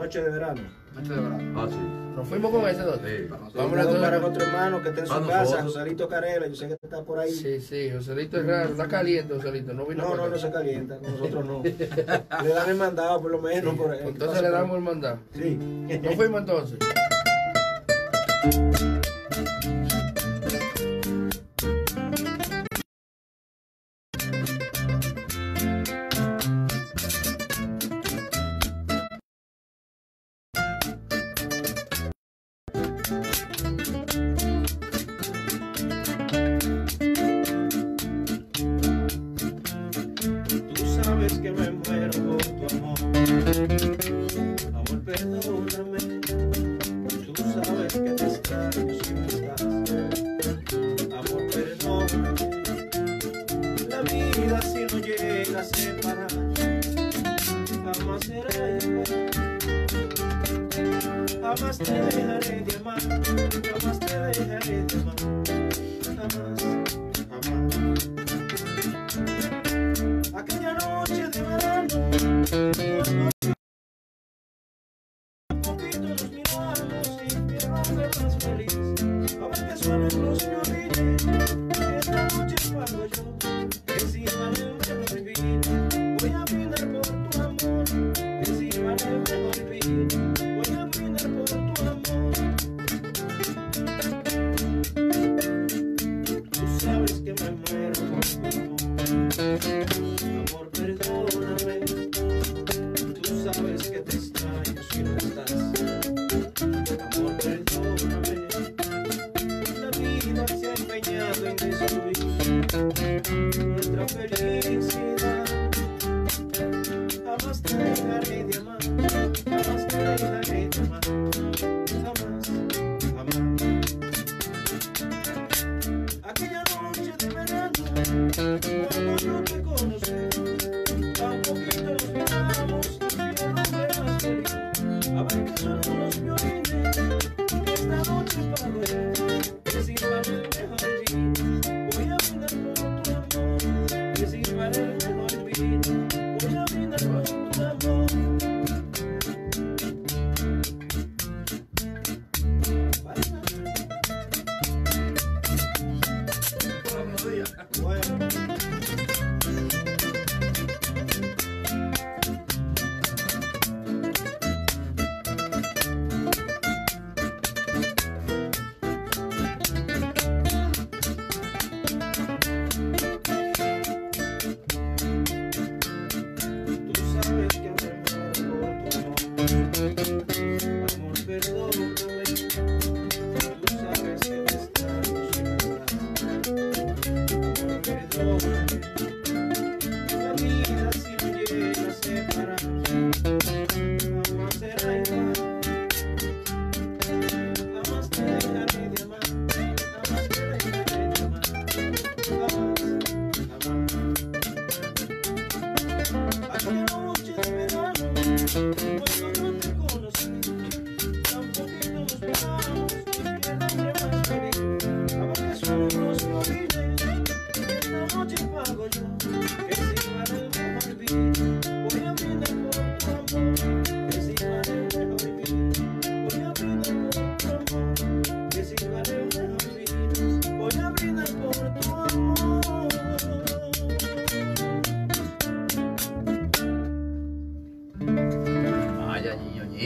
Noche de verano. Noche de verano. Ah, sí. Nos fuimos con ese, doctor. Sí. Vamos a para otro hermano que está en su Ah, casa. Joselito Carela, yo sé que está por ahí. Sí, sí, Joselito es raro, está caliente Joselito, no vino No, no, no se calienta, con nosotros no. le dan el mandado por lo menos. por ahí. Entonces le damos el mandado. Sí. Nos fuimos entonces. Sabes que me muero por tu amor. Amor, perdóname. Tú sabes que te extraño si no estás. Amor, perdóname. La vida si no llega a separar, jamás será igual. Jamás te dejaré de amar, jamás te dejaré de amar, jamás. Ser más feliz. A ver que suenan los esta noche pago yo, si vale el mejor vino, voy a brindar por tu amor, que si vale el mejor vino, voy a brindar por tu amor. Tú sabes que me muero A ver qué son los violines, esta noche yo, Moje... Amor, hago yo?